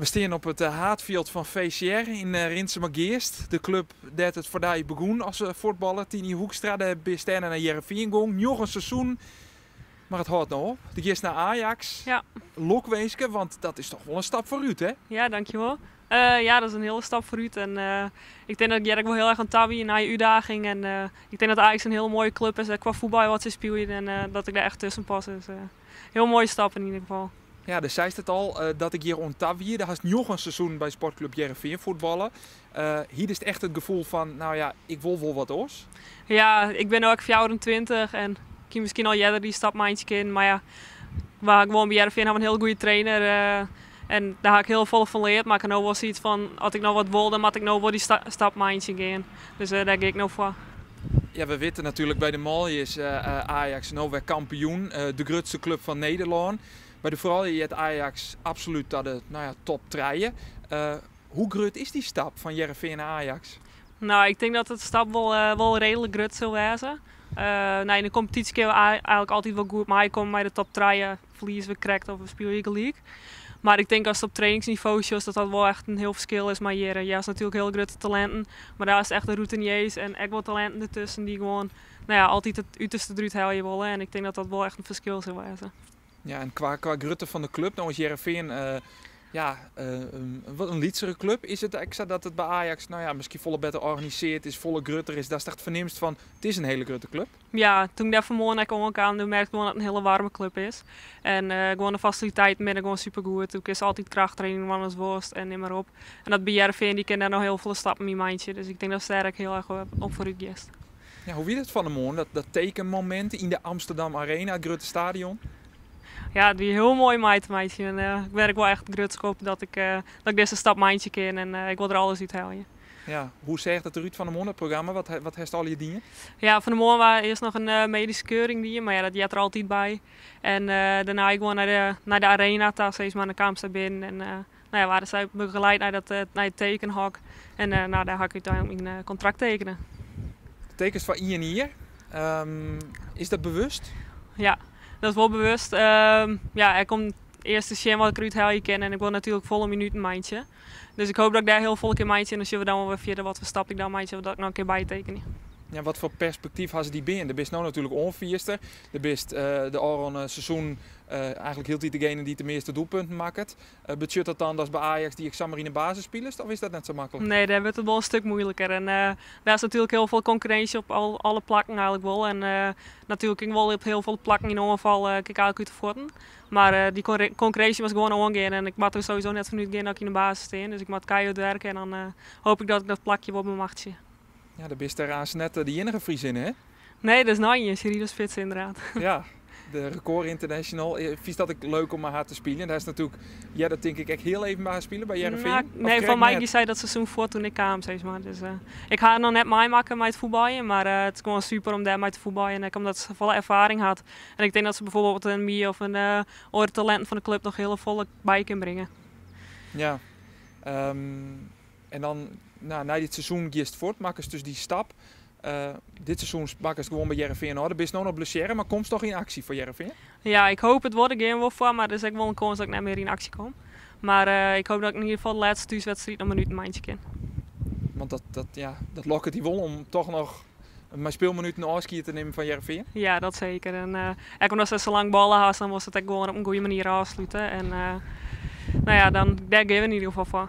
We staan op het uh, Haatveld van VCR in uh, Rinsemergeest. De club dat het voor die begon als uh, voetballer. Tini Hoekstra, de bestaan naar Jereveen ging. Nog een seizoen. Maar het houdt nou op. De geest naar Ajax. Ja. Lokweeske, want dat is toch wel een stap vooruit, hè? Ja, dankjewel. Uh, ja, dat is een hele stap vooruit. En uh, ik denk dat Jerk wel heel erg aan Tabi naar je uitdaging. En uh, ik denk dat Ajax een hele mooie club is qua voetbal wat ze spelen. En dat ik daar echt tussen pas. Dus heel mooie stap in ieder geval. Ja, dus zei het al, dat ik hier onttab hier. Daar is nog een seizoen bij Sportclub Jereveen voetballen. hier is het echt het gevoel van, nou ja, ik wil wel wat oors. Ja, ik ben ook 24 en ik heb misschien al jaren die stap mindje in. Maar ja, waar ik woon bij Jereveen hebben we een heel goede trainer. En daar heb ik heel veel van geleerd. Maar ik heb nou wel zoiets van, als ik nou wat wilde, moet ik nou wel die sta stap mindje gaan. Dus daar ga ik nou voor. Ja, we weten natuurlijk bij de Malje is Ajax nou weer kampioen. De grootste club van Nederland. Bij de vooral je het Ajax absoluut naar de nou ja, top treien. hoe groot is die stap van Jereveen naar Ajax? Nou, ik denk dat het stap wel, wel redelijk groot zal wezen. nou, in de competitie kunnen we eigenlijk altijd wel goed, maar hij komt bij de top treien, verliezen we correct of we spelen League League. Maar ik denk als het op trainingsniveau is, dat dat wel echt een heel verschil is. Maar hier, ja, is natuurlijk heel grote talenten. Maar daar is echt de routiniers en echt wel talenten ertussen die gewoon nou ja, altijd het uiterste eruit halen willen. En ik denk dat dat wel echt een verschil zou zijn. Ja, en qua, qua grutte van de club, nou is Jereveen uh, ja, uh, wat een lietsere club. Is het extra dat het bij Ajax nou ja, misschien volle beter organiseerd is, volle grutter is? Dat is echt verneemst van, het is een hele grote club. Ja, toen ik daar vanmorgen kwam, toen merkte ik gewoon dat het een hele warme club is. En uh, gewoon de faciliteiten midden gewoon super goed. Toen is altijd krachttraining van ons worst en neem maar op. En dat bij Jereveen, die kent daar nog heel veel stappen in mijn mindje. Dus ik denk dat sterk heel erg op voor gest. Ja, hoe wie het van de morgen, dat, dat tekenmoment in de Amsterdam Arena, het grote stadion? Ja, die heel mooi meid meisje. En uh, ik werk wel echt gruts op dat ik, uh, dat ik deze stap mindje ken en uh, ik wil er alles uit halen. Ja, hoe zegt het Ruud van de Monden programma? Wat, wat heeft al je dingen? Ja, van de Monden was eerst nog een medische keuring die, maar ja, dat had er altijd bij. En daarna ik gewoon naar de, naar de arena, daar steeds maar naar de kamer binnen. En nou ja, waren zij begeleid naar, dat, naar het tekenhok. En nou, daar ga ik uiteindelijk mijn contract tekenen. tekens van I en hier. Um, is dat bewust? Ja, dat is wel bewust. Uh, ja, er komt eerst de sham wat ik eruit haal je ken en ik wil natuurlijk volle minuten mindje. Dus ik hoop dat ik daar heel vol keer mindje en dan zullen we dan wel weer verder wat verstap ik dan mindje dat ik nog een keer bijtekenen. Ja, wat voor perspectief had ze die binnen? De is nou natuurlijk onvierster. De best uh, de Oron seizoen uh, eigenlijk heel hij degene die de meeste doelpunten maakt. Uh, dat dan dat bij Ajax die ik in de basis? Of is dat net zo makkelijk? Nee, daar wordt het wel een stuk moeilijker. En daar is natuurlijk heel veel concurrentie op al, alle plakken eigenlijk wel. En natuurlijk ik wel op heel veel plakken in ongeval uh, kijk uit te voeten. Maar die concurrentie was gewoon ongeveer. En ik moet er sowieso net vanuit gaan dat in de basis sta. Dus ik moet keihard werken en dan hoop ik dat ik dat plakje op mijn macht. Ja, de best daar net de enige Friesin, hè? Nee, dat is Nanje, Cyril Spits inderdaad. Ja, de Record International. Vies dat ik leuk om haar te spelen. Daar is natuurlijk, ja, dat denk ik echt heel even bij haar spelen bij Jereveen. Nou, nee, van mij die zei dat seizoen voor toen ik kwam, zeg maar. Dus uh, ik ga het nog net mij maken met voetballen, maar uh, het is gewoon super om daar mee te voetballen. En omdat ze volle ervaring had. En ik denk dat ze bijvoorbeeld een Mie of een uh, andere talent van de club nog hele volle bij kan brengen. Ja. Um, en dan, nou, na dit seizoen gist voort, maken ze dus die stap. Uh, dit seizoen maken ze gewoon bij Jereveen je nou nog blessure, maar komt toch in actie voor Jereveen? Ja, ik hoop het wordt game wel voor, maar er is ook wel een kans dat ik niet meer in actie kom. Maar uh, ik hoop dat ik in ieder geval de laatste thuiswedstrijd nog een minuut een mandje kan. Want dat, dat, ja, dat lokt die wel om toch nog mijn speelminuten afskiën te nemen van Jereveen? Ja, dat zeker. En uh, ook omdat ze zo lang ballen hadden, dan was het ook gewoon op een goede manier afsluiten. En nou ja, dan, daar geven we in ieder geval voor.